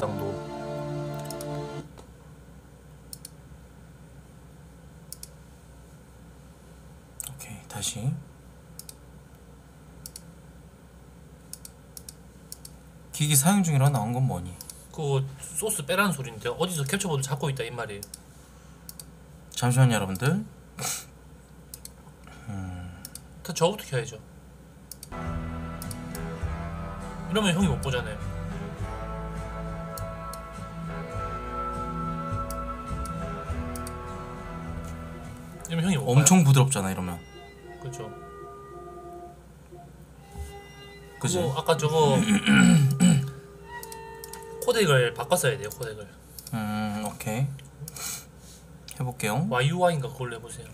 땅도. 오케이 다시. 기기 사용 중이라 나온 건 뭐니? 그 소스 빼라는 소리인데 어디서 캡처보드 잡고 있다 이 말이에요. 잠시만요 여러분들. 다 저부터 켜야죠. 이러면 형이 못 보잖아요 이러면 형이 못 엄청 부드럽잖아 이러면. 봐요. 그렇죠 그지? 그거 아까 저거 코덱을 바꿨어야 돼요 코덱을. 음 오케이. 해볼게요. YUI인가 그걸로 해보세요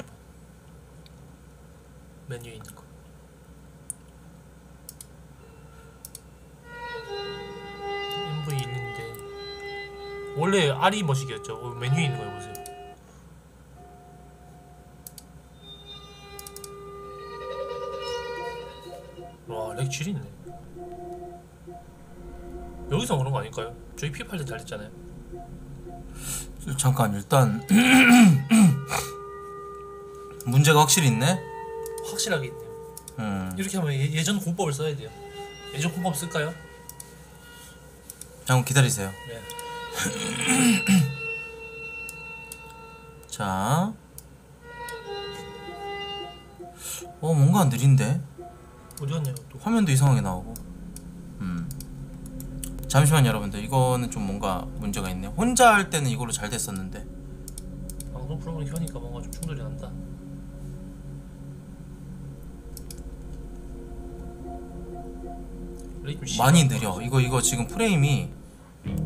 메뉴에 있는 거. MV1인데. 원래 R이 머시기였죠. 어, 메뉴에 있는 거 해보세요 와렉 질있네 여기서 그런 거 아닐까요? 저희 P8 때잘 됐잖아요 잠깐 일단 문제가 확실히 있네 확실하게 있네요 음 이렇게 하면 예, 예전 공법을 써야 돼요. 예전 공법 쓸까요? 잠깐 기다리세요 네. 자 어, 뭔가 느린데? 어디 갔네요 또. 화면도 이상하게 나오고. 음. 잠시만 여러분들, 이거는 좀 뭔가 문제가 있네. 혼자 할 때는 이걸로 잘 됐었는데. 방송 프로그램 켜니까 뭔가 좀 충돌이 난다. 많이. 느려. 이거 이거 지금 프레임이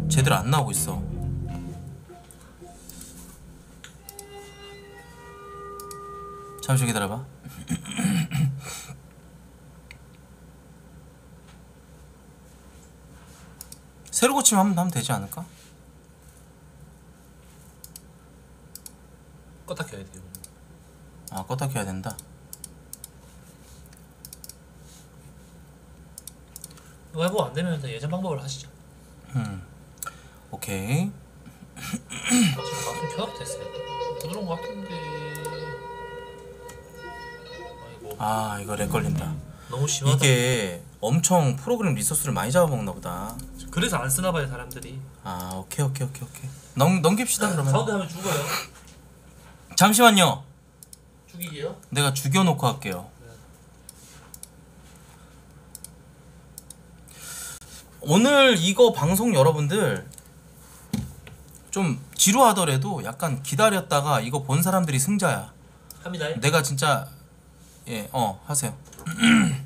제대로 안 나오고 있어. 잠시 기다려봐. 새로 고치면 하면 되지 않을까? 껐다 켜야 돼요. 아 껐다 켜야 된다. 이거 해보고 안 되면 예전 방법을 하시죠. 음. 오케이. 아, 지금 방송 켜도 됐어요. 부드러운 것 같은데. 아이고 아 이거 렉 걸린다. 너무 심하다. 이게 엄청 프로그램 리소스를 많이 잡아먹나 보다. 그래서 안 쓰나 봐요 사람들이. 아 오케이 오케이 오케이 오케이. 넘 넘깁시다 가운데 그러면. 하면 죽어요. 잠시만요. 죽이게요? 내가 죽여놓고 할게요. 오늘 이거 방송 여러분들 좀 지루하더라도 약간 기다렸다가 이거 본 사람들이 승자야. 합니다. 내가 진짜 예, 어, 하세요.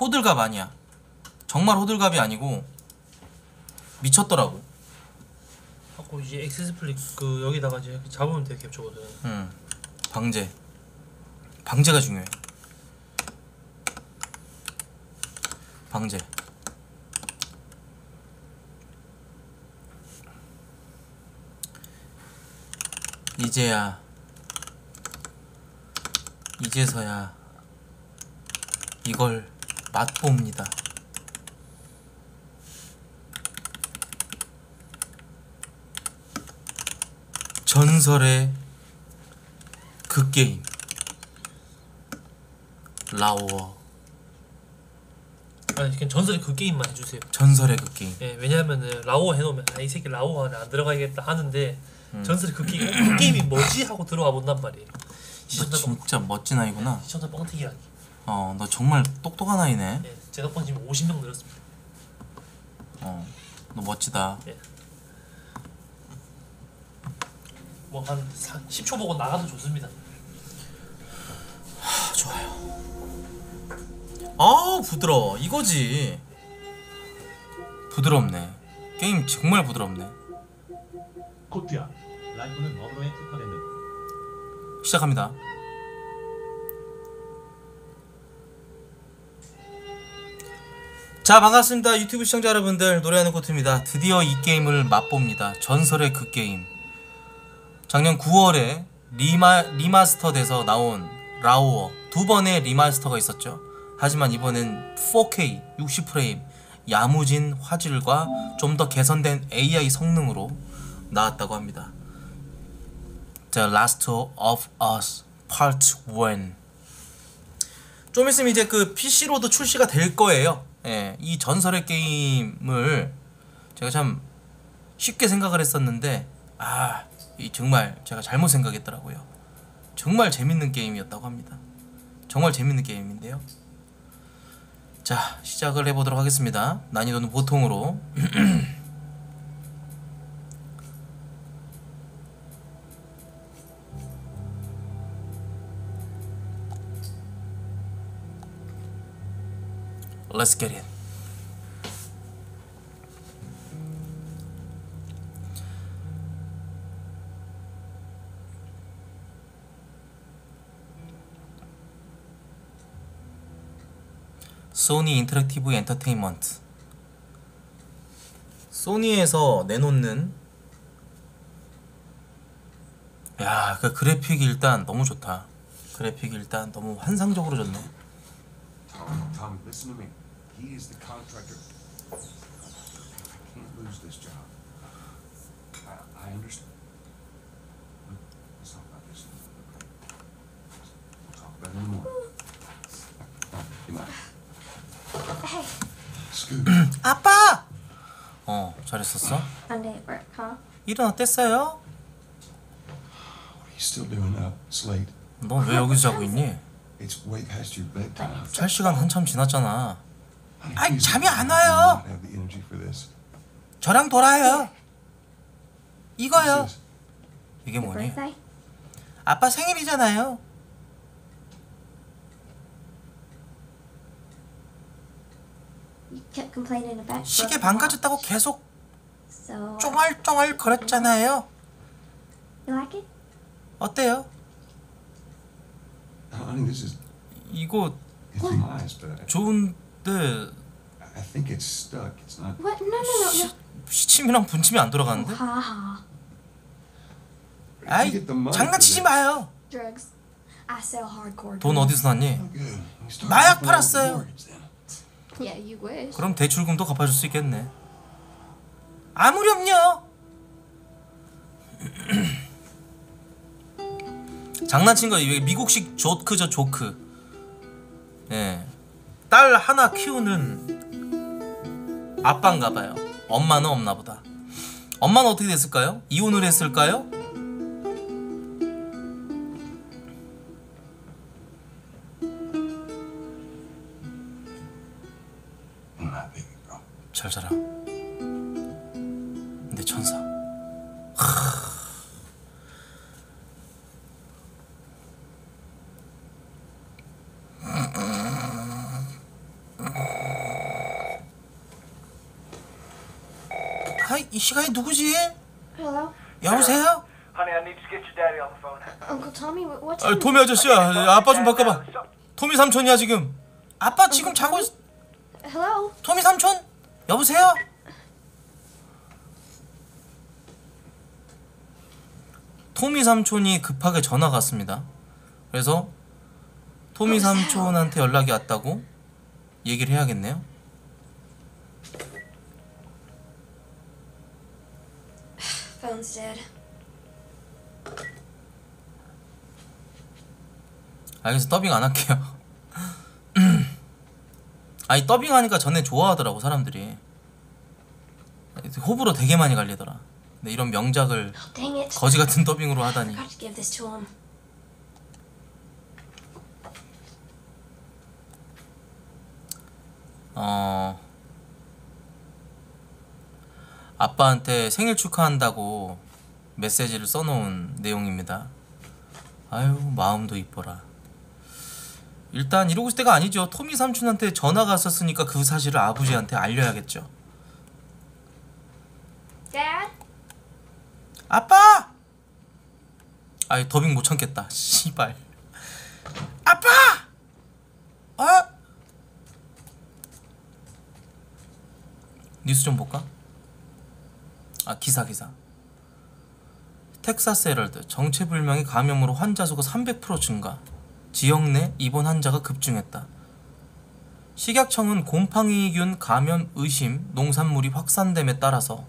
호들갑 아니야. 정말 호들갑이 아니고 미쳤더라고. 하고 이제 XSplit 그 여기다가 이제 잡으면 돼 캡처거든. 음. 방제. 방제가 중요해. 방제. 이제야 이제서야 이걸 맛봅니다. 전설의 그 게임 라오어 아니 그냥 전설의 그 게임만 해주세요. 전설의 그 게임 예, 왜냐하면은 라오어 해놓으면 아이 새끼 라오어 안에 안 들어가야겠다 하는데 음. 전설의 그 게임 그 게임이 뭐지 하고 들어와 본단 말이에요. 진짜 멋진 아이구나 시청자 뻥튀기 하기. 어 너 정말 똑똑한 아이네. 예, 제 덕분에 지금 50명 늘었습니다. 어 너 멋지다. 뭐한 10초 보고 나가도 좋습니다. 아, 좋아요. 아 부드러워. 이거지. 부드럽네. 게임 정말 부드럽네. 코트야 라이프는 어그로에 특화되는. 시작합니다 자 반갑습니다 유튜브 시청자 여러분들 노래하는 코트입니다 드디어 이 게임을 맛봅니다 전설의 그 게임 작년 9월에 리마, 리마스터 돼서 나온 라오어 두 번의 리마스터가 있었죠 하지만 이번엔 4K 60프레임 야무진 화질과 좀 더 개선된 AI 성능으로 나왔다고 합니다. The Last of Us Part 1. 좀 있으면 이제 그 PC로도 출시가 될 거예요. 예, 이 전설의 게임을 제가 참 쉽게 생각을 했었는데 아, 이 정말 제가 잘못 생각했더라고요. 정말 재밌는 게임이었다고 합니다. 정말 재밌는 게임인데요. 자, 시작을 해보도록 하겠습니다. 난이도는 보통으로. Let's get it. 소니 인터랙티브 엔터테인먼트 소니에서 내놓는 야, 그 그래픽이 일단 너무 좋다. 그래픽이 일단 너무 환상적으로 좋네. To me. He is the contractor. I can't lose this job. I, I understand. Look, Let's talk about this. Okay? We'll talk about it in the morning. Good night. Scoot. 아빠! 어, 잘했었어? Monday at work, huh? 일은 어땠어요? What are you still doing up? It's late. 넌 왜 여기서 자고 있니? It's way past your bedtime. 잘 시간 한참 지났잖아. Please 잠이 안 와요. 저랑 놀아요. 이거요. 이게 뭐니? 아빠 생일이잖아요. 시계 망가졌다고. 계속 uh, 쫑알쫑알 거렸잖아요. it? 어때요? 이거 좋은 데 I think it's stuck. It's not. What? No, no, no. 시침이랑 분침이 안 Oh, 돌아가는데? did 아이 장난치지? 마요. Drugs. I sell hardcore. 돈. 어디서 났니? Oh, 마약 팔았어요. Yeah, you wish. 그럼 대출금도 갚아줄 수 있겠네. 아무렴요. 장난친 거 이게 미국식 조크죠 조크. 예. 딸 하나 키우는 아빠인가 봐요. 엄마는 없나 보다. 엄마는 어떻게 됐을까요? 이혼을 했을까요? 시간에 누구지? Hello, 여보세요? Honey, I need to get your daddy on the phone. Uncle Tommy. what- What's 아, your 토미 아저씨야. 아빠 좀 바꿔봐. 토미 삼촌이야 지금. 아빠 지금 자고 있... Hello. 토미 삼촌? 여보세요? 토미 삼촌이 급하게 전화가 왔습니다. 그래서 토미 삼촌한테 연락이 왔다고 얘기를 해야겠네요. Phone's dead. 알겠어 더빙 안 할게요. 아니 더빙하니까 전에 좋아하더라고 사람들이. 호불호 되게 많이 갈리더라. 근데 이런 명작을 Oh. 거지 같은 더빙으로 하다니. 어 아빠한테 생일 축하한다고 메시지를 써놓은 내용입니다. 아유 마음도 이뻐라. 일단 이러고 있을 때가 아니죠. 토미 삼촌한테 전화가 왔었으니까 그 사실을 아버지한테 알려야겠죠. Dad. 아빠! 아이 더빙 못 참겠다. 씨발. 아빠! 어? 뉴스 좀 볼까? 아 기사 기사. 텍사스 헤럴드 정체불명의 감염으로 환자 수가 300% 증가. 지역 내 입원 환자가 급증했다. 식약청은 곰팡이균 감염 의심 농산물이 확산됨에 따라서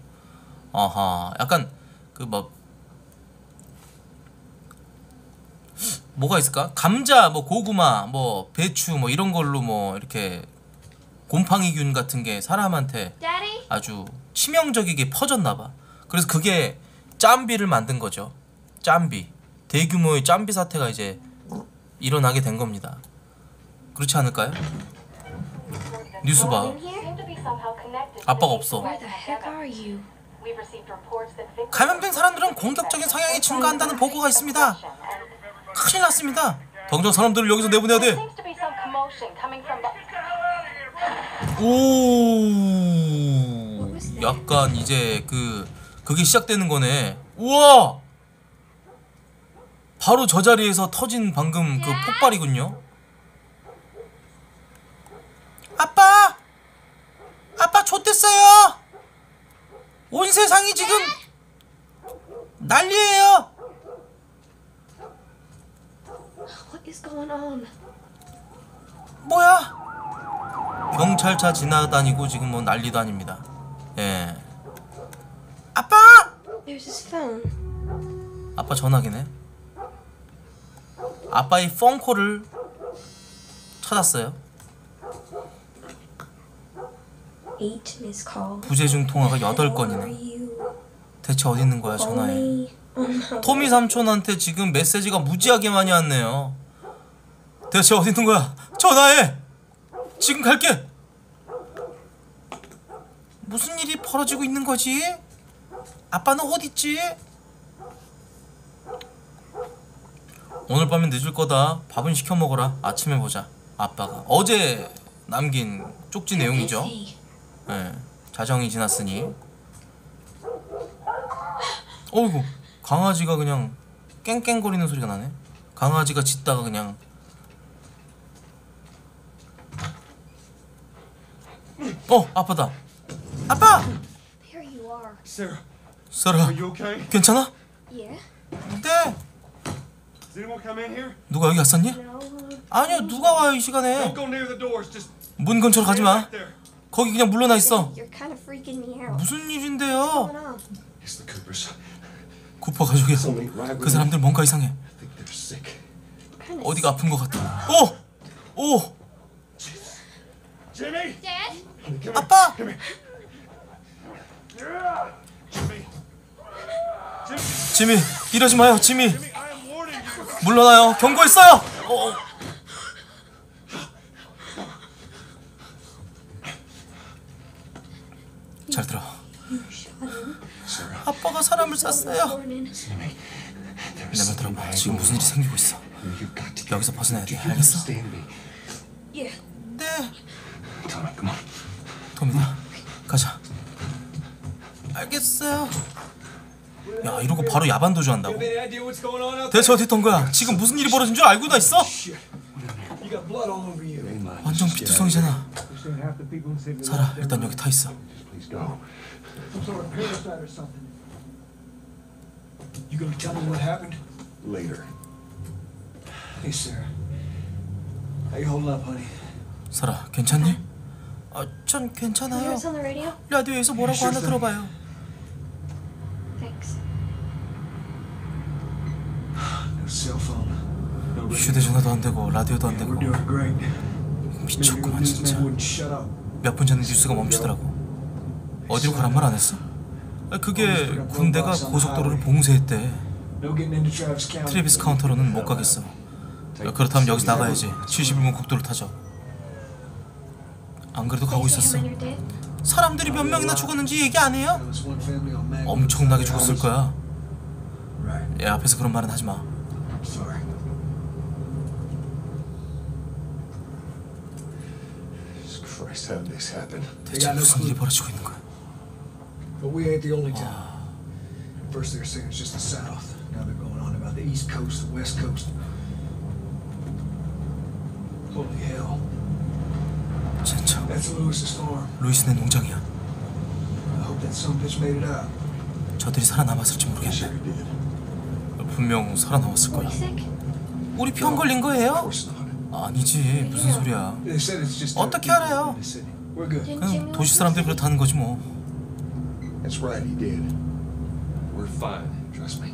아하 약간 그뭐 뭐가 있을까? 감자, 뭐 고구마, 뭐 배추 뭐 이런 걸로 뭐 이렇게 곰팡이균 같은 게 사람한테? 아주 치명적이게 퍼졌나 봐. 그래서 그게 짬비를 만든 거죠. 짬비. 대규모의 짬비 사태가 이제 일어나게 된 겁니다. 그렇지 않을까요? 뉴스 봐. 아빠가 없어. 감염된 사람들은 공격적인 성향이 증가한다는 보고가 있습니다. 큰일 났습니다. 당장 사람들을 여기서 내보내야 돼. 오, 약간 이제 그 그게 시작되는 거네. 우와, 바로 저 자리에서 터진 방금 그 폭발이군요. 아빠, 아빠 좆됐어요. 온 세상이 지금 난리예요. 뭐야? 경찰차 지나다니고 지금 뭐 난리도 아닙니다. 예. 아빠! There's his phone. 아빠 전화기네. 아빠의 펑콜을 찾았어요. Eight missed calls. 부재중 통화가 Where 8건이네. are you? 대체 어디 있는 거야, 전화에. 토미 삼촌한테 지금 메시지가 무지하게 많이 왔네요. 대체 어디 있는 거야? 전화해! 지금 갈게! 무슨 일이 벌어지고 있는 거지? 아빠는 어디 있지? 오늘 밤엔 늦을 거다. 밥은 시켜 먹어라. 아침에 보자. 아빠가 어제 남긴 쪽지 내용이죠. Busy. 예, 자정이 지났으니. 어이구, 강아지가 그냥 깽깽거리는 소리가 나네. 강아지가 짖다가 그냥. 어, 아빠다. 아빠! There you are. Sarah, 써라. are you okay? 괜찮아? Yeah? 네. Did anyone come in here? 누가 여기 왔었니? No. 아니요, 누가 와요 이 시간에? Don't go near the doors. Just 문 근처로 가지 마. 거기 그냥 물러나 있어. You're kind of freaking me out. 무슨 일인데요? It's the Coopers. 쿠퍼 가족이야. 그 사람들 뭔가 이상해. 어디가 아픈 것 같아. 오! 오! Dad? 아빠! 지미 이러지 마요 지미. 물러나요 경고했어요 어, 어. 잘 들어 아빠가 사람을 쐈어요 내말 들어봐 지금 무슨 일이 생기고 있어 여기서 벗어나야 돼, 알겠어? 네 도민아 가자 알겠어요 야 이러고 바로 야반 도주 한다고 Any idea what's going on out 대체 어디 있던 거야 지금 무슨 일이 벌어진 줄 알고 다 있어. 완전 피투성이잖아 살아 일단 여기 타 있어. You gonna tell me what happened? Later. Hey, Sarah. How you holding up, honey? 살아 괜찮니? 아, 전 괜찮아요 heard us on the radio? 라디오에서 뭐라고 하나 들어봐요 Thanks. No cell phone. No radio. 휴대전화도 안 되고 라디오도 안 되고 we're doing great. Maybe your 미쳤구만 진짜 newsman wouldn't shut up. 몇 분 전에 뉴스가 멈추더라고 어디로 가란 말 안 했어? 아, 그게 군대가 고속도로를 봉쇄했대 No getting into Travis County. 트래비스 카운티로는 못 가겠어 야, 그렇다면 여기서 나가야지 71번 국도를 타죠 안 그래도 가고 있었어? 사람들이 몇 명이나 죽었는지 얘기 안 해요? 엄청나게 죽었을 거야. 얘 앞에서 그런 말은 하지 마? 대체 무슨 일이 벌어지고 있는 거야 But we ain't the only town. First they were saying it's just the South. Now they're going on about the East Coast, the West Coast. Holy hell. 진짜 That's Lewis's farm. 루이스네 농장이야 I hope that some bitch made it out. 저들이 살아남았을지 Sure 모르겠네 did. 분명 살아남았을 거야? 우리 병 걸린 거예요? 아니지 무슨 소리야 어떻게 알아요? 그냥 도시 사람들이 그렇다는 거지 뭐 That's right, he did. We're fine. Trust me.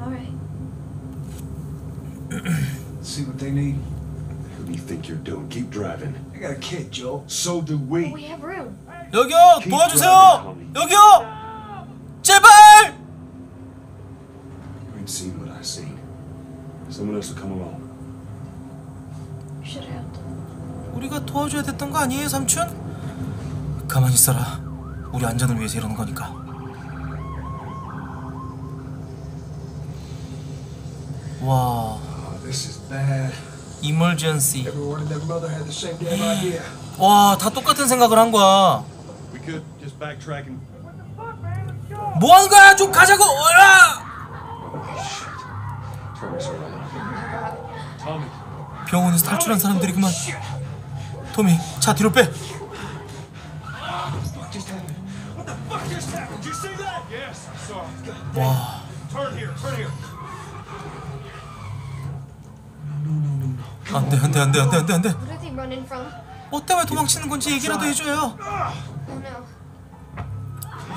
Alright. See what they need. Do you think you're doing? Keep driving. I got a kid, Joel. So do we. We have room. 여기요 도와주세요 여기요 제발 You ain't seen what I seen. Someone else will come along. You should have. 우리가 도와줘야 됐던 거 아니에요 삼촌? 가만히 있어라 우리 안전을 위해서 이러는 거니까 와 Oh, this is bad. 이멀전시 Everyone and their mother had the same damn idea. 와 다 똑같은 생각을 한 거야 We could just backtrack and 뭐 하는 거야 좀 가자고 으아! 병원에서 탈출한 사람들이구만 토미 차 뒤로 빼 What just happened? What the fuck just happened? Did you see that? Yes, I saw it. 와, Turn here, turn here. 안돼 안돼 안돼 안돼 안돼 안돼 What are they running from? 뭐 때문에 도망치는 건지 얘기라도 해줘요 Oh no.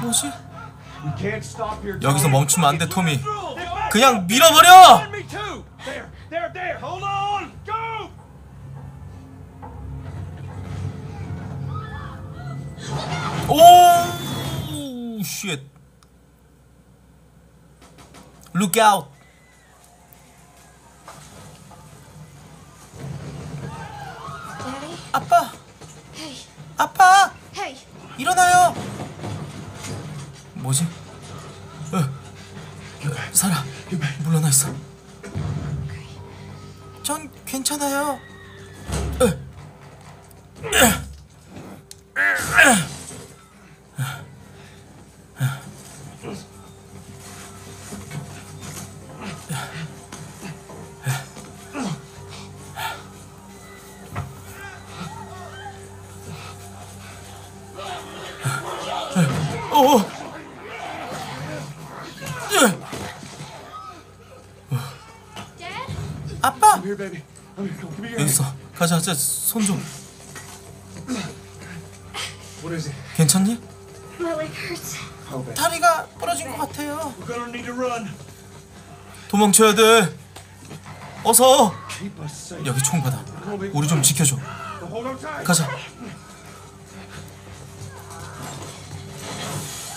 뭐지? 여기서 멈추면 안돼 토미 그냥 밀어버려 Me too. There, there, there. Hold on. Go. 오 쉣. Look out. 아빠. 아빠. 일어나요. 뭐지? 어, 살아. 물러나 있어. 전 괜찮아요. 어. 어. Baby. Come here, come, give me your 여기 hand. 있어. 가자, 자, 손 좀. What is it? 괜찮니? My leg hurts. Oh, bad. 다리가 부러진 것 같아요. We're gonna need to run. 도망쳐야 돼. 어서. Keep us safe. 여기 총 받아. 우리 좀 지켜줘. Hold on tight. 가자.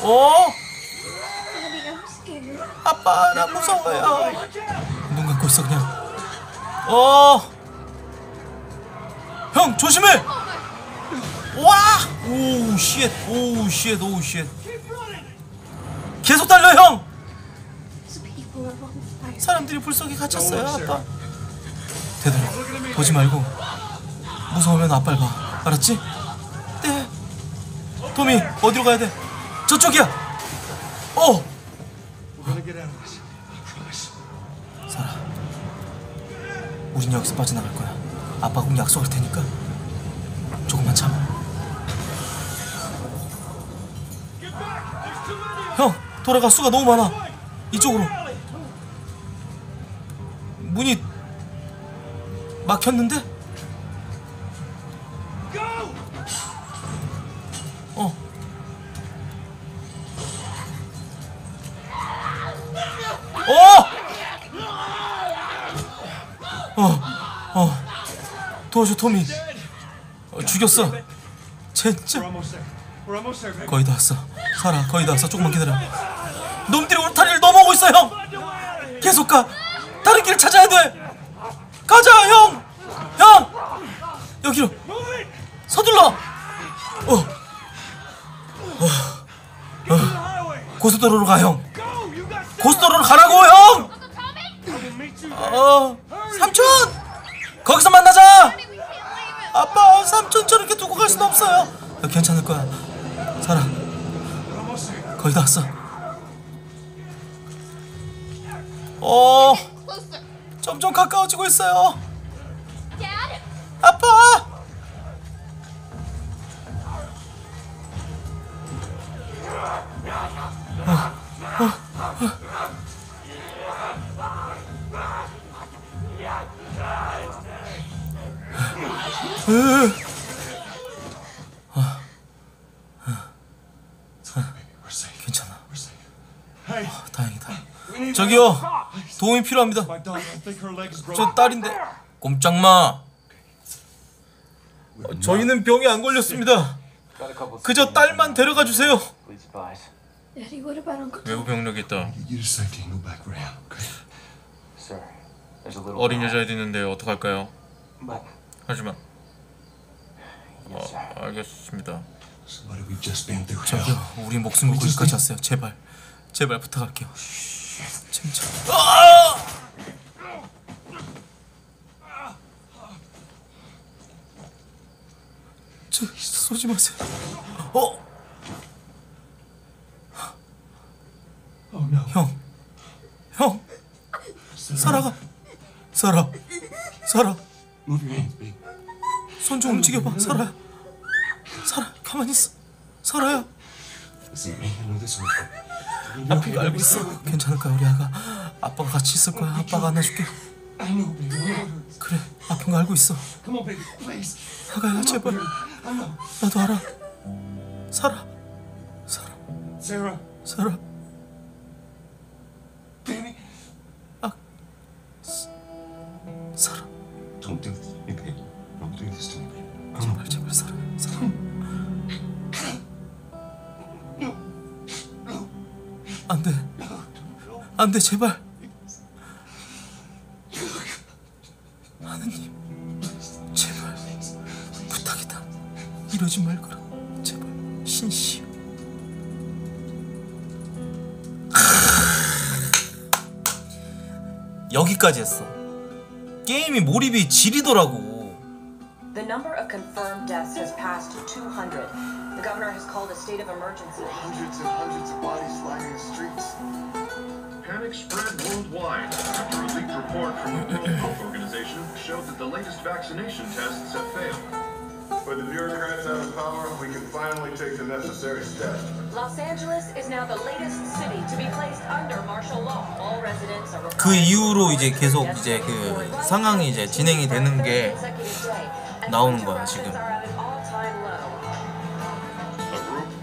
어? Daddy, I'm scared. 아빠 나 무서워요. 눈 감고 있어 그냥. 어. 형 조심해. 와. 오 쉣. 오 쉣. 오 쉣. 계속 달려 형. 사람들이 불 속에 갇혔어요 아빠. 되돌아. 보지 말고. 무서우면 아빠를 봐. 알았지? 네. 토미 어디로 가야 돼? 저쪽이야. 어. 우린 여기서 빠져나갈 거야. 아빠 꼭 약속할 테니까 조금만 참아. 형, 돌아가 수가 너무 많아. 이쪽으로. 문이 막혔는데? 도와줘 토미. 어, 죽였어. 진짜. 거의 다 왔어. 살아, 거의 다 왔어. 조금만 기다려. 놈들이 다리를 넘어오고 있어, 형. 계속 가. 다른 길을 찾아야 돼. 가자, 형. 형. 여기로. 서둘러. 어, Highway. 고속도로로 가, 형. 다행이다. 저기요. 도움이 필요합니다. 저 딸인데. 꼼짝마. 어, 저희는 병에 안 걸렸습니다. 그저 딸만 데려가 주세요. 외부 병력이 있다. 어린 여자애도 있는데 어떡할까요? 하지만 어. 알겠습니다. 저기요. 우리 목숨 걸고 여기까지 왔어요. 제발, 제발 부탁할게요. 진짜. 저 쏘지 마세요. 어. 형, 형, 살아가, 살아, 살아. Move your hands, B. 손좀 움직여봐, 살아, 살아. 가만히 있어, 살아야. 아픈 거 알고 있어. 괜찮을까 우리 아가? 아빠가 같이 있을 거야. 아빠가 안아줄게. 그래, 아픈 거 알고 있어. 아가야 제발. 나도 알아. 살아, 살아, Sarah, 살아. Danny. 살아. Don't do this to me, baby. Don't do this to me, 안 돼, 안 돼, 제발. 하느님, 제발 부탁이다. 이러지 말거라, 제발 신시여. 여기까지 했어. 게임이 몰입이 지리더라고. The number of confirmed deaths has passed 200. The governor has called a state of emergency. Hundreds and hundreds of bodies lying in the streets. Panic spread worldwide after a leaked report from the World Health Organization showed that the latest vaccination tests have failed. With the bureaucrats out of power, we can finally take the necessary steps. Los Angeles is now the latest city to be placed under martial law. All residents are 그 required to 이후로 이제 report 계속 deaths 이제 그 before it 상황이 이제 진행이 되는 게 consecutive day. And 나오는 거야, 지금.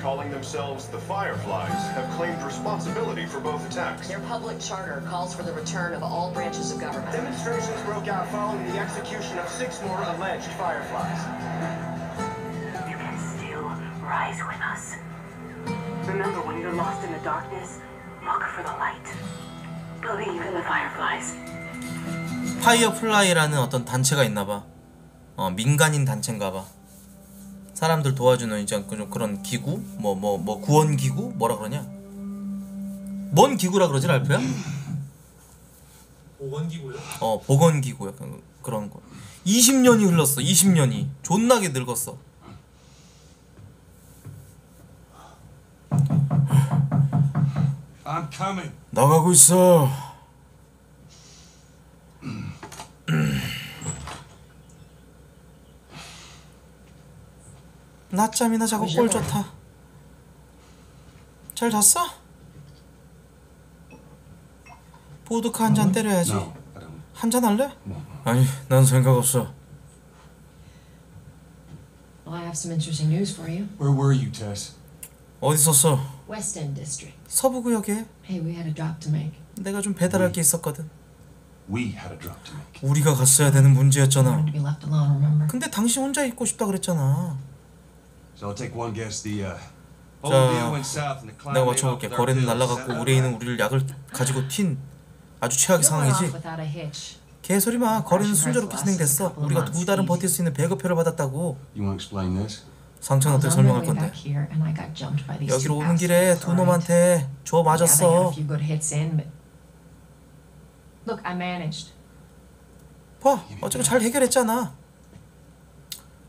calling themselves the Fireflies have claimed responsibility for both attacks. Their public charter calls for the return of all branches of government. Demonstrations broke out following the execution of six more alleged fireflies. You can still rise with us. Remember, when you're lost in the darkness, look for the light. Believe in the fireflies. 파이어플라이라는 어떤 단체가 있나 봐. 어, 민간인 단체인가 봐. 사람들 도와주는 이제 그- 좀 그런 기구? 뭐뭐 뭐 구원 기구? 뭐라 그러냐? 뭔 기구라 그러지 알프야? 보건기구요. 어, 보건 기구 약간 그런 거. 20년이 흘렀어. 20년이. 존나게 늙었어. I'm coming. 나가고 있어. 낮잠이나 자고 꼴 좋다. 잘 잤어? 보드카 한 잔 때려야지. 한 잔 할래? 아니, 난 생각 없어. Well, I have some interesting news for you. Where were you, Tess? 어디 있었어? West End District. 서부 구역에 Hey, we had a drop to make. 내가 좀 배달할 게 있었거든. We had a drop to make. 우리가 갔어야 되는 문제였잖아. Wanted to be left alone, remember? 근데 당신 혼자 있고 싶다 그랬잖아. So I'll take one guess. The uh, 자, whole deal went south and the 내가 맞춰볼게. 거래는 날라갔고 의뢰인은 우리를 약을 가지고 튄 아주 최악의 상황이지. without a hitch. 개소리 마. 거래는 순조롭게 진행됐어. 우리가 두 달은 버틸 수 있는 배급표를 받았다고. You want to explain this? 상처는 어떻게 설명할 건데? back here and I got jumped by these 여기로 오는 길에 두? 놈한테 줘 맞았어. 봐. 어차피 잘 해결했잖아.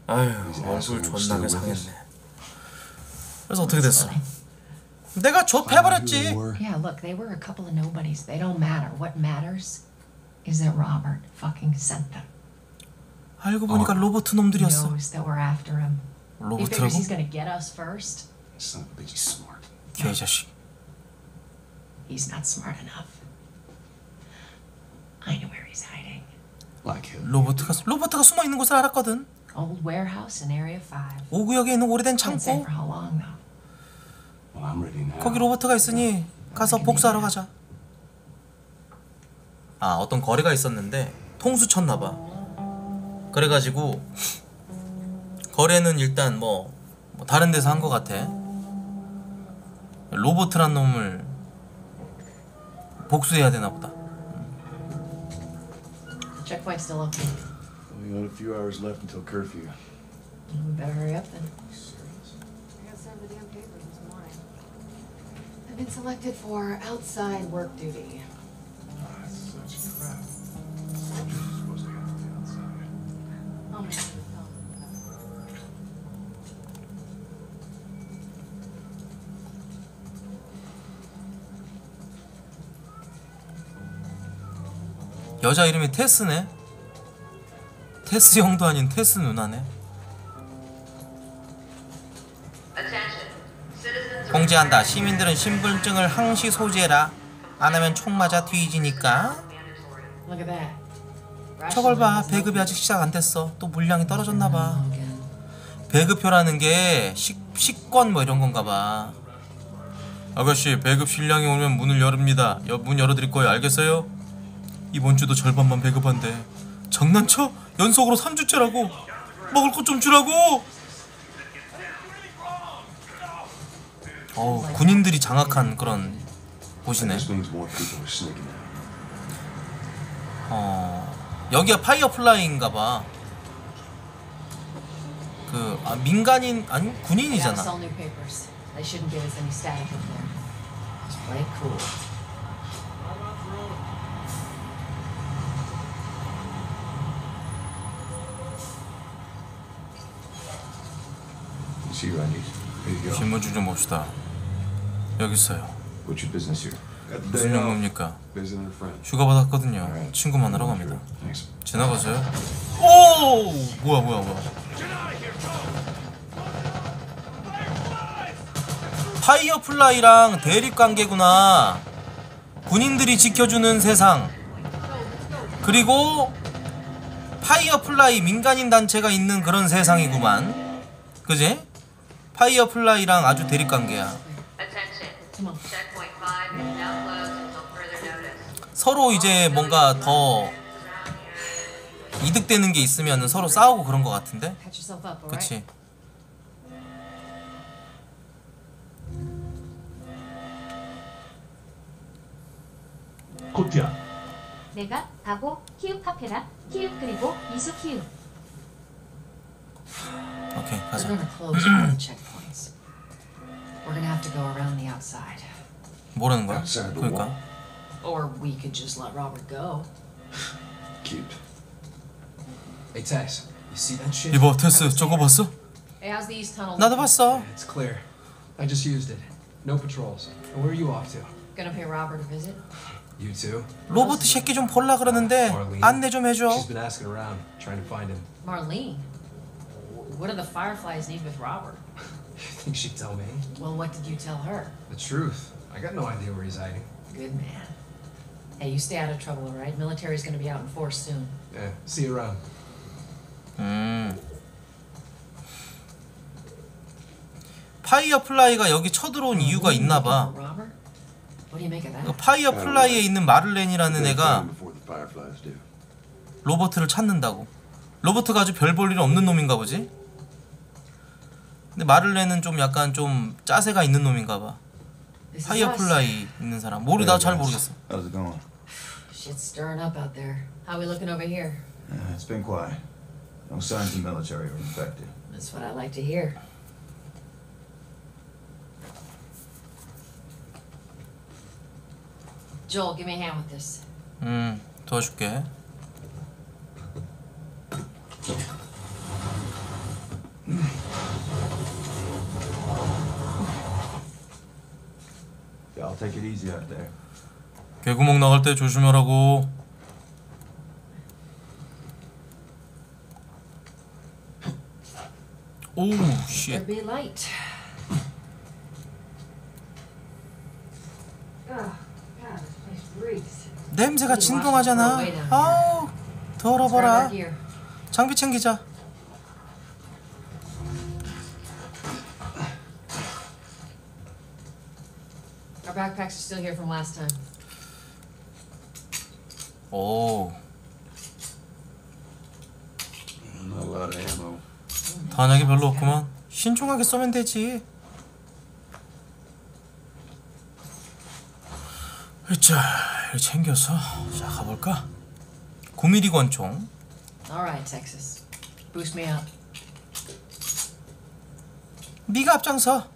아유 얼굴 존나게 상했네. 그래서 어떻게 됐어? 내가 줘 패버렸지. Yeah, look, they were a couple of nobodies. They don't matter. What matters is that Robert fucking sent them. 알고 보니까 로버트 놈들이었어. Knows that we're after him. 로버트라고? he's gonna get us first. Son of a bitch, he's smart. 개자식. He's not smart enough. I know where he's hiding. Like him. 로버트가 로버트가 숨어 있는 곳을 알았거든. Old warehouse in Area 5. 5구역에 있는 오래된 Can't say 창고. for how long though. Well, I'm ready now. 거기 로버트가 있으니 가서 복수하러 가자. 아 어떤 거래가 있었는데 통수 쳤나봐. 그래가지고 거래는 일단 뭐, 뭐 다른 데서 한것 같아. 로버트란 놈을 복수해야 되나 보다. The checkpoint's still open. We got a few hours left until curfew. We better hurry up then. I gotta serve the damn papers this morning. I've been selected for outside work duty. Ah, such crap. You're supposed to have the outside. I'll make it come. 여자 이름이 테스네. 테스 형도 아닌 테스 누나네. 공지한다. 시민들은 신분증을 항시 소지해라. 안 하면 총 맞아 뒤지니까. 저걸 봐. 배급이 아직 시작 안 됐어. 또 물량이 떨어졌나 봐. 배급표라는 게 식, 식권 뭐 이런 건가 봐. 아가씨, 배급 실량이 오면 문을 열습니다. 여, 문 열어드릴 거예요. 알겠어요? 이번 주도 절반만 배급한대. 장난쳐? 연속으로 3주째라고. 먹을 것 좀 주라고. 어, 군인들이 장악한 그런 곳이네. Out. 어 여기가 파이어플라이인가 봐. 그 아, 민간인 아니 군인이잖아. sell new papers. They shouldn't give us any static up there. Just play it cool. You see Here you go. 신분증 좀 봅시다. 여기 있어요. What's your business here? 무슨 friend. 휴가 받았거든요. 친구 만나러 갑니다. 지나가세요. 오 뭐야 뭐야 뭐야. 파이어 플라이랑 대립 관계구나. 군인들이 지켜주는 세상. 그리고 파이어 플라이 민간인 단체가 있는 그런 세상이구만. 그지? 파이어플라이랑 아주 대립 관계야. 서로 이제 뭔가 더 이득되는 게 있으면 서로 싸우고 그런 것 같은데? Patch yourself up, alright? 그치? 코트야. 내가 가고 키읔 카페라 키읔 그리고 이수 키읔 오케이 We're 가자. gonna close all the checkpoints. We're gonna have to go around the outside. 뭐라는 거야? Outside the 그러니까 Or we could just let Robert go. Cute. Hey Tess, you see that shit? 이봐 테스 저거 봤어? Hey, how's the east tunnel? 나도 봤어. It's clear. I just used it. No patrols. And where are you off to? Gonna pay Robert a visit? You too? 로버트 새끼 좀 볼라 그러는데 안내 좀 해줘. She's been asking around, trying to find him. Marlene? What do the Fireflies need with Robert? You think she'd tell me? Well, what did you tell her? The truth. I got no idea where he's hiding. Good man. Hey, you stay out of trouble, alright? Military's gonna be out in force soon. Yeah, see you around. 음. 파이어플라이가 여기 쳐들어온 이유가 있나 봐. Robert? What do you make of 그 that? 파이어플라이에 있는 마를렌이라는 애가 find him before the fireflies do. 로버트를 찾는다고. 로버트가 아주 별 볼 일 없는 놈인가 보지? 근데 마를렌은 좀 약간 좀 짜세가 있는 놈인가 봐. 파이어플라이 있는 사람. 모르 나 잘 모르겠어. How's it going? Shit's stirring up out there. How we looking over here? Uh, it's been quiet. No signs of military or infected. That's what I like to hear. Joel, give me a hand with this. 음, 도와줄게. Yeah, take it easy out there. 개구멍 나갈 때 조심하라고. 오우 쉣. Be light. Oh, God, this place reeks. 냄새가 진동하잖아. 아우 더러워라. 장비 챙기자. Backpacks are still here from last time. 오 Not a lot of ammo. 단약이 별로 없구만 신중하게 쏘면 되지 자 이거 챙겨서 자 가볼까 9mm 권총 All right, Texas. Boost me up. 네가 앞장서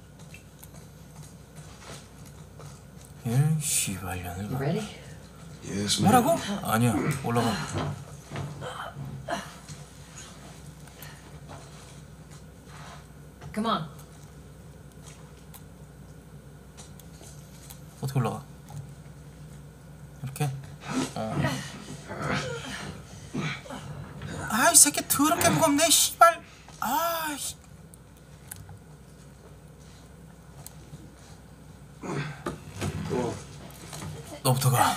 일 씨발년을? Yes, ma'am. 뭐라고? 아니야 올라가 Come on. 어떻게 올라가? 이렇게? 어. 아이 새끼 더럽게 무겁네 씨발 아 씨. 너부터 가.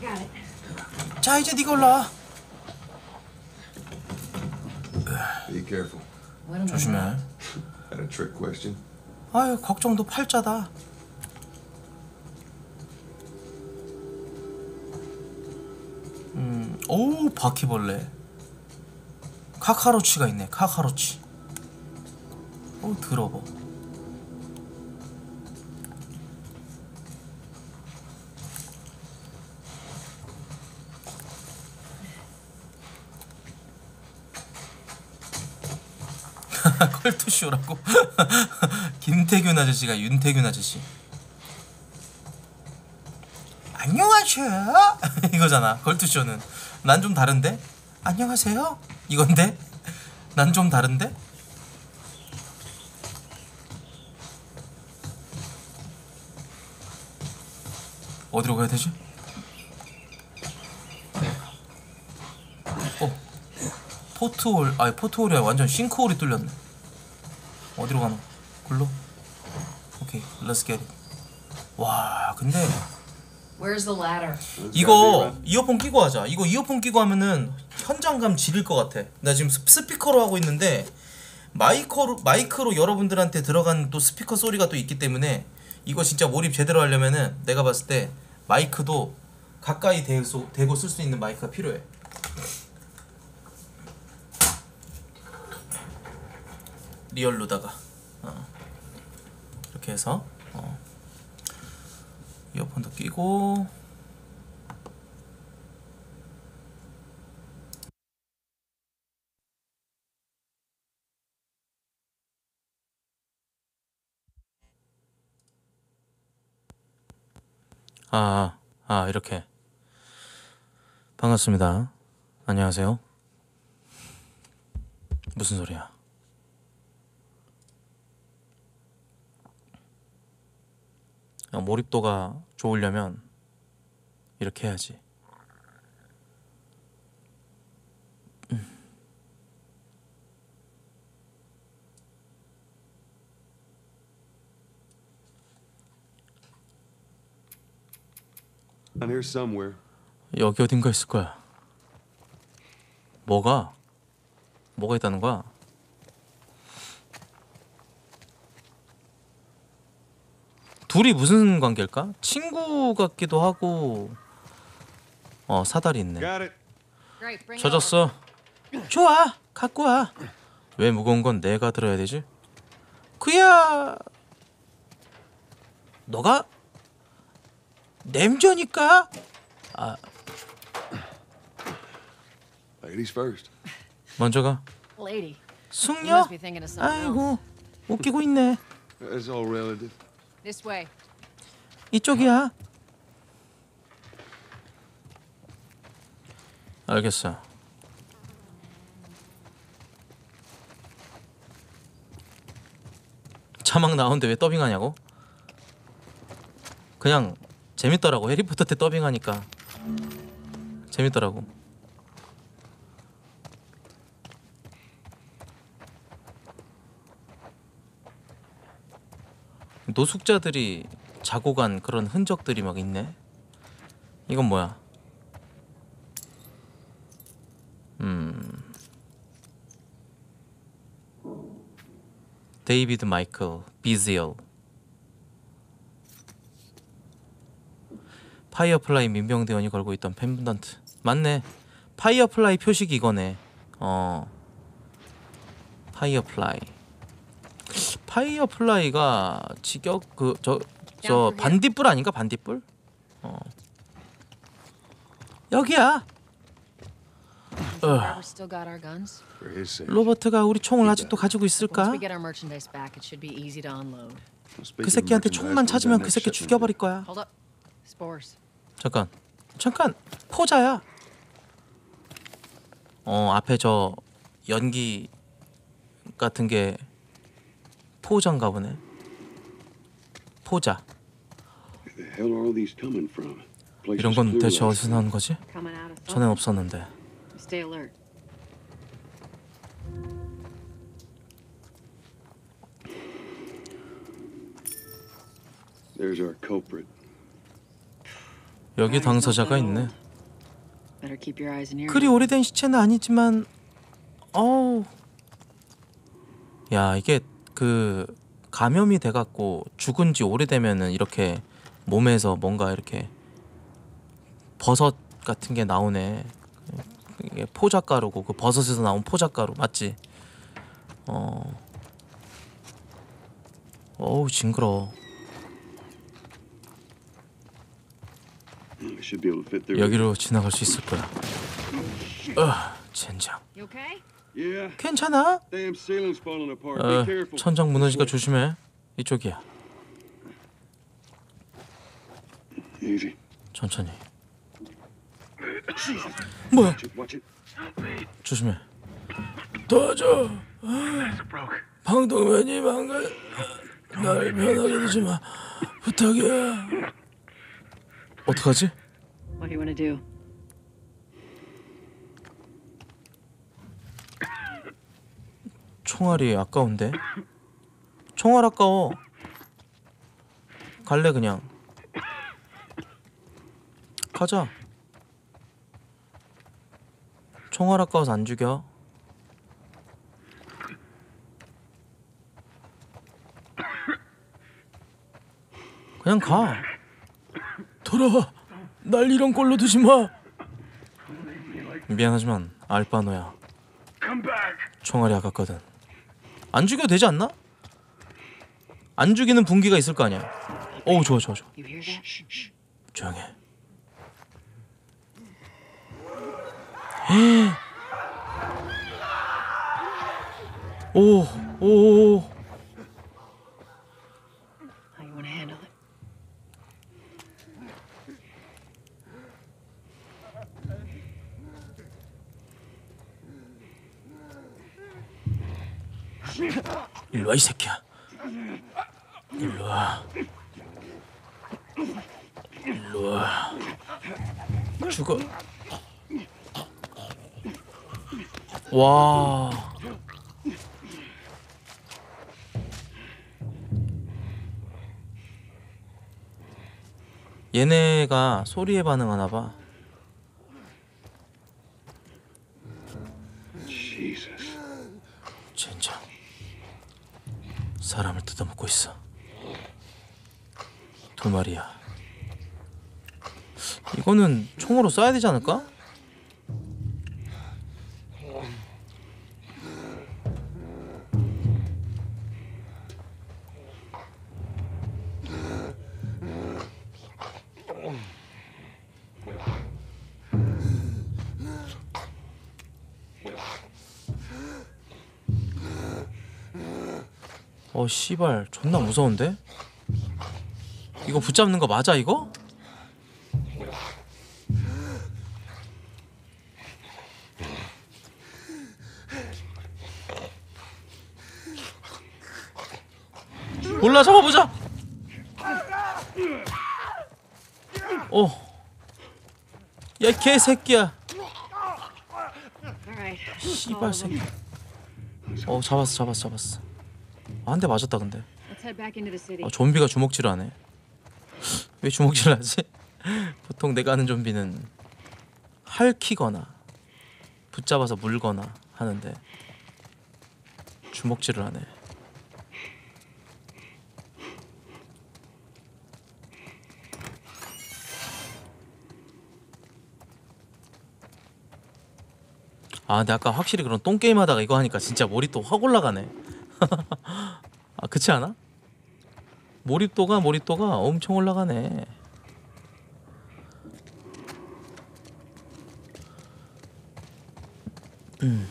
Got it. 자 이제 네가. Be careful. I 조심해. Had a trick question. 아유 걱정도 팔자다. 음, 오 바퀴벌레. 카카로치가 있네. 카카로치. 오 들어봐. 컬투쇼라고. 김태균 아저씨가 윤태균 아저씨. 안녕하세요. 이거잖아 걸투쇼는. 난 좀 다른데? 안녕하세요? 이건데? 난 좀 다른데? 어디로 가야 되지? 어 포트홀 아니 포트홀이 아니라 완전 싱크홀이 뚫렸네 어디로 가노? 글로? 오케이 let's get it 와 근데 Where's the ladder? 이거 이어폰 끼고 하자 이거 이어폰 끼고 하면은 현장감 지릴 것 같아 나 지금 스- 스피커로 하고 있는데 마이크로 마이크로 여러분들한테 들어간 또 스피커 소리가 또 있기 때문에 이거 진짜 몰입 제대로 하려면은 내가 봤을 때 마이크도 가까이 대고, 대고 쓸 수 있는 마이크가 필요해 real로다가 어. 이렇게 해서 어. 이어폰도 끼고 아, 아, 이렇게. 반갑습니다. 안녕하세요. 무슨 소리야? 몰입도가 좋으려면 이렇게 해야지. I'm here somewhere. 여기 어딘가 있을 거야. 뭐가? 뭐가 있다는 거야? 둘이 무슨 관계일까? 친구 같기도 하고 어 사다리 있네. 젖었어. 좋아, 갖고 와. 왜 무거운 건 내가 들어야 되지? 그야 너가 냄새니까. 아 Ladies first. 먼저 가. 숙녀? 아이고. 웃기고 있네. This way. 이쪽이야. 알겠어. 자막 나오는데 왜 더빙하냐고? 그냥 재밌더라고. 해리포터 때 더빙하니까 재밌더라고. 노숙자들이 자고 간 그런 흔적들이 막 있네? 이건 뭐야? 음. 데이비드 마이클 비지얼 파이어플라이 민병대원이 걸고 있던 펜던트. 맞네. 파이어플라이 표식이 이거네. 어. 파이어플라이. 파이어플라이가 직역 그 저 저 반딧불 아닌가 반딧불 어 여기야 어. 로버트가 우리 총을 아직도 가지고 있을까. 그 새끼한테 총만 찾으면 그 새끼 죽여버릴 거야. 잠깐 잠깐 포자야 어 앞에 저 연기 같은 게 포자인가 보네 포자 The hell are all these coming from? Place 이런 건 대체 어디서 나오는 거지? Coming out of 전엔 없었는데 Stay alert. There's our culprit. 여기 당사자가 있네 Better keep your eyes and ears. 그리 오래된 시체는 아니지만 어우 야 이게 그 감염이 돼갖고 죽은 지 오래되면은 이렇게 몸에서 뭔가 이렇게 버섯 같은 게 나오네 이게 포자가루고 그 버섯에서 나온 포자가루 맞지? 어 어우 through. 여기로 지나갈 수 있을 거야 어 젠장. 괜찮아? Damn ceiling's falling apart. 어. 천장 무너지니까 조심해 이쪽이야. 천천히 뭐야. 조심해 도와줘 방독면이 망가 날 변하게 되지 마 부탁이야 어떡하지? What do you want to do? 총알이 아까운데? 총알 아까워. 갈래 그냥. 가자. 총알 아까워서 안 죽여. 그냥 가. 돌아와 날 이런 꼴로 두지 마. 미안하지만 알바노야. 총알이 아깝거든 안 죽여도 되지 않나? 안 죽이는 분기가 있을 거 아니야 오 좋아 좋아 좋아? 조용해 오, 오, How you want to handle it? 일로 와 이 새끼야. 일로 와. 일로 와. 죽어. 와. 얘네가 소리에 반응하나 봐. Jesus. 젠장. 사람을 뜯어먹고 있어. 두 마리야. 이거는 총으로 쏴야 되지 않을까? 어 씨발 존나 무서운데? 이거 붙잡는 거 맞아 이거? 몰라 잡아보자. 어. 야 개새끼야. 씨발 새끼. 어 잡았어 잡았어 잡았어. 아, 한 대 맞았다 근데. 어, 좀비가 주먹질을 하네. 왜 주먹질을 하지? 보통 내가 하는 좀비는 할퀴거나 붙잡아서 물거나 하는데 주먹질을 하네 아 근데 아까 확실히 그런 똥게임 하다가 이거 하니까 진짜 머리 또 확 올라가네 아 그렇지 않아? 몰입도가 몰입도가 엄청 올라가네. 음.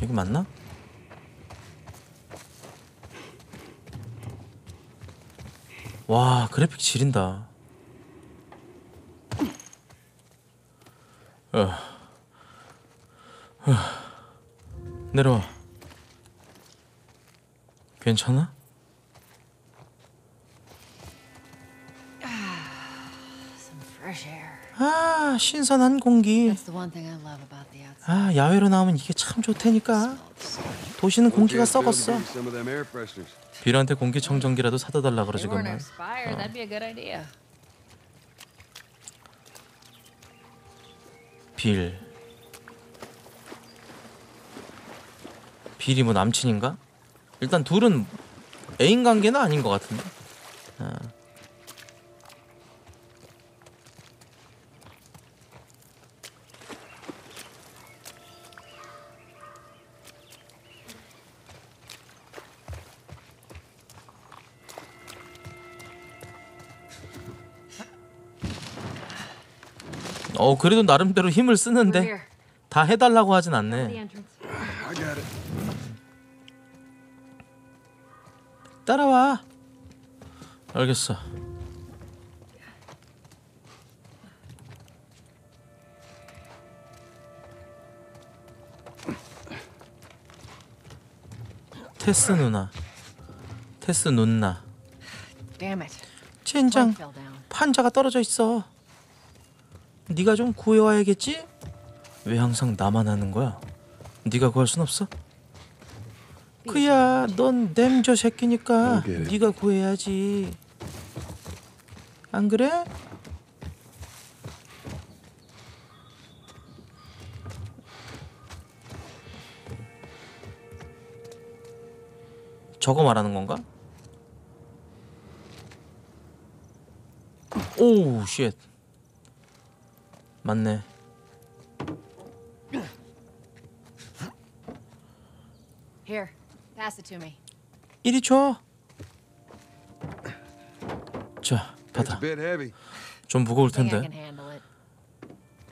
여기 맞나? 와 그래픽 지린다. 어. 어. 내려와. 괜찮아? Some fresh air. 아 신선한 공기. 아 야외로 나오면 이게 참 좋다니까. 도시는 공기가 썩었어. 빌한테 공기청정기라도 사다 달라 그러지 그만. expired, that'd be a good idea. 빌. 빌이 뭐 남친인가? 일단 둘은 애인 관계는 아닌 것 같은데. 아. 어 그래도 나름대로 힘을 쓰는데 다 해달라고 하진 않네. 따라와. 알겠어. 테스 누나. 테스 누나. Damn it. 젠장. Plug fell down. 판자가 떨어져 있어. 네가 좀 구해와야겠지? 왜 항상 나만 하는 거야? 네가 구할 순 없어? 그야, 넌 냄저 새끼니까. 네가 구해야지. 안 그래? 저거 말하는 건가? 오우 쉣 맞네 Here, pass it to me. 이리 줘. 자, 받아. a bit heavy. 좀 무거울 텐데. can handle it.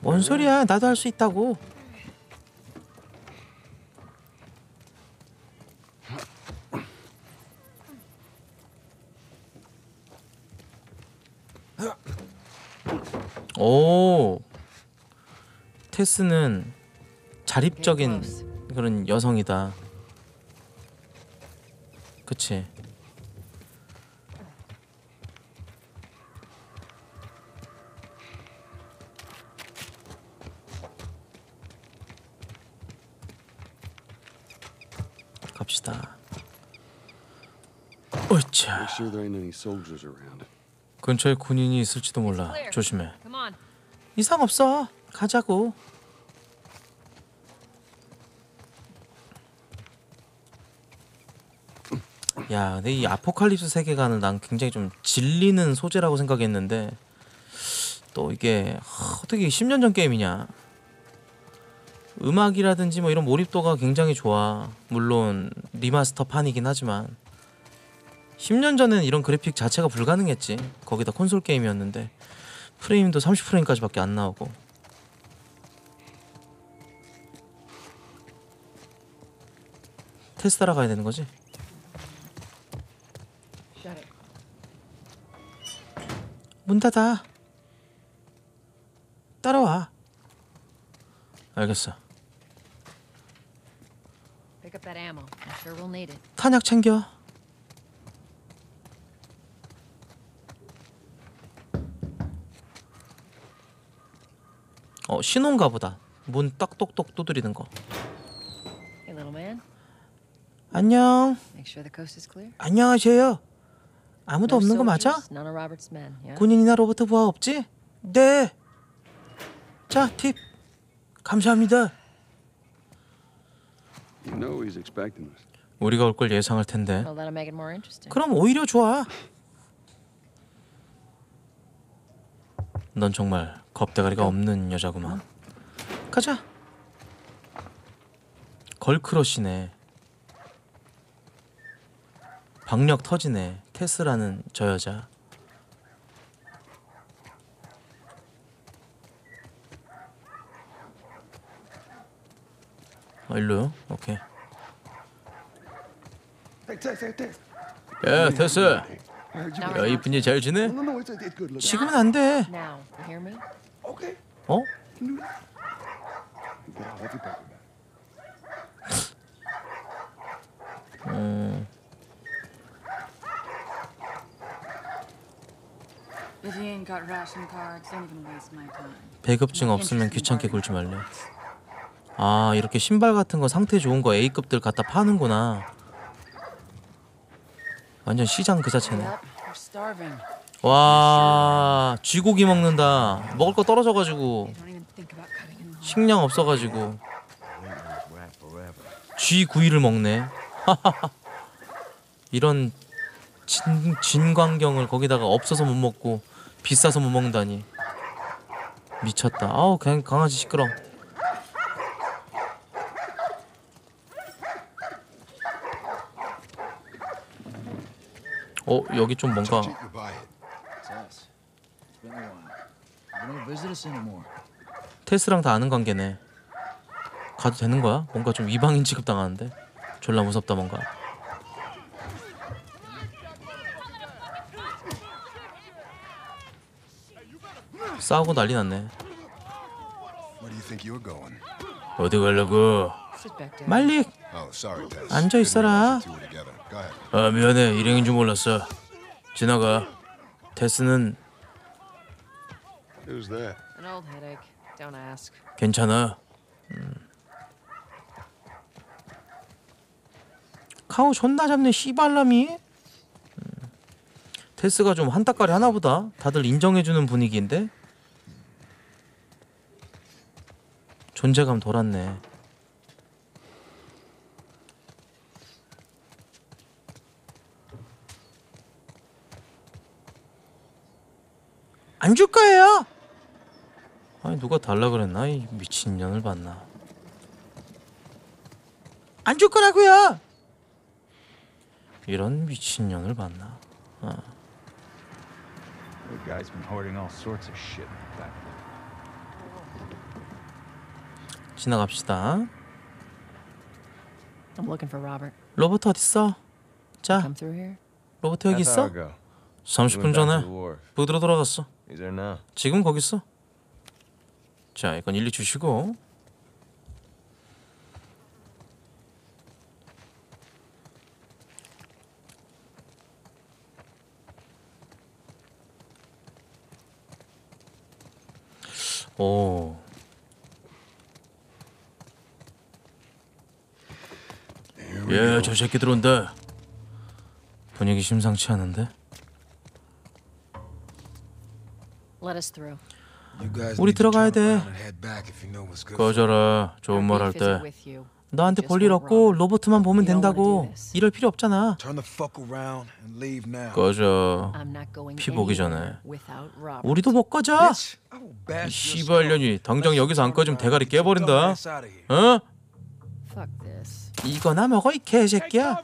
뭔 소리야? 나도 할 수 있다고. 오. 테스는 자립적인 그런 여성이다. 그치? 갑시다. 어차. 근처에 군인이 있을지도 몰라. 조심해. 이상 없어. 가자고. 야, 근데 이 apocalypse 세계관은 난 굉장히 좀 질리는 소재라고 생각했는데 또 이게 하, 어떻게 10년 전 게임이냐? 음악이라든지 뭐 이런 몰입도가 굉장히 좋아. 물론 remaster 판이긴 하지만 10년 전에는 이런 그래픽 자체가 불가능했지. 거기다 콘솔 게임이었는데 프레임도 30프레임까지밖에 안 나오고. 테스트 하러 가야 되는 거지? 문 닫아. 따라와. 알겠어. 탄약 챙겨. 어 신호인가 보다. 문 딱 똑똑 두드리는 거. 안녕. Make sure the coast is clear. 안녕하세요. 아무도 No 없는 거 맞아? soldiers, None of Robert's men. Yeah. 군인이나 로버트 부하 없지? 네. 자, 팁. 감사합니다. You know he's expecting us. 우리가 올 걸 예상할 텐데. Well, that'll make it more interesting. 그럼 오히려 좋아. 넌 정말 겁대가리가 없는 여자구만. 가자. 걸크러쉬네. 박력 터지네. 테스라는 저 여자. 아, 일로요? 오케이. 야, 테스. 야, 이쁜이 잘 지내? 지금은 안 돼. Now, you hear me? Okay. 어? Can do that. Get out of your paper bag. 음, If you ain't got ration cards, don't even waste my time. 배급증 없으면 귀찮게 굴지 말래. 아, 이렇게 신발 같은 거 상태 좋은 거 A급들 갖다 파는구나. 완전 시장 그 자체네. 와, 쥐고기 먹는다. 먹을 거 떨어져가지고. 식량 없어가지고 쥐 구이를 먹네. 이런 진 진광경을 거기다가 없어서 못 먹고 비싸서 못 먹는다니 미쳤다. 아우 그냥 강아지 시끄러. 어 여기 좀 뭔가. 테스랑 다 아는 관계네. 가도 되는 거야? 뭔가 좀 이방인 취급 당하는데. 졸라 무섭다 뭔가. 싸우고 난리 났네. 어디 가려고? 말릭. Oh. 앉아 있어라. 아 미안해 일행인 줄 몰랐어. 지나가. 테스는. 괜찮아. 음. 카우 존나 잡네 씨발람이. 음. 테스가 좀 한따까리 하나보다. 다들 인정해주는 분위기인데. 존재감 돌았네. 안 줄 거예요. 아니 누가 달라 그랬나? 이 미친년을 봤나? 안 줄 거라고요! 이런 미친년을 봤나? back 지나갑시다 I'm looking for Robert. 로버트 어딨어 자 Come through here. 로버트 여기 있어 hour ago. 30분 Went back to 전에. 부드러 돌아갔어. 지금 거기 있어 자 이건 일리 주시고 오 예, 저 새끼 들어온다. 분위기 심상치 않은데? 우리 들어가야 돼. 꺼져라. 좋은 말 할 때. with you. 나한테 볼일 없고 로버트만 보면 된다고. 이럴 필요 없잖아. 꺼져. 피 보기 전에. 우리도 못 꺼져. Bitch, I will 이 bash your 씨발년이 당장 여기서 안 꺼지면 대가리 깨버린다. 어? 이거나 먹어 이 개새끼야.